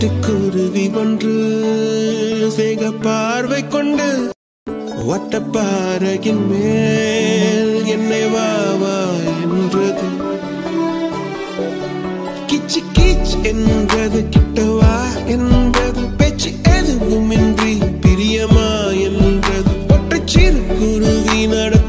சிட்டுக்குருவி ஒன்று சேக பார்வை கொண்டு ஒட்டப்பாறையின் மேல் என்னை வாவா என்றது. கிச்சு கிச் என்றது கிட்டவா என்றது. பேச்சு எதுவுமின்றி பிரியமா என்றது. ஒட்டச்சிறு குருவி நட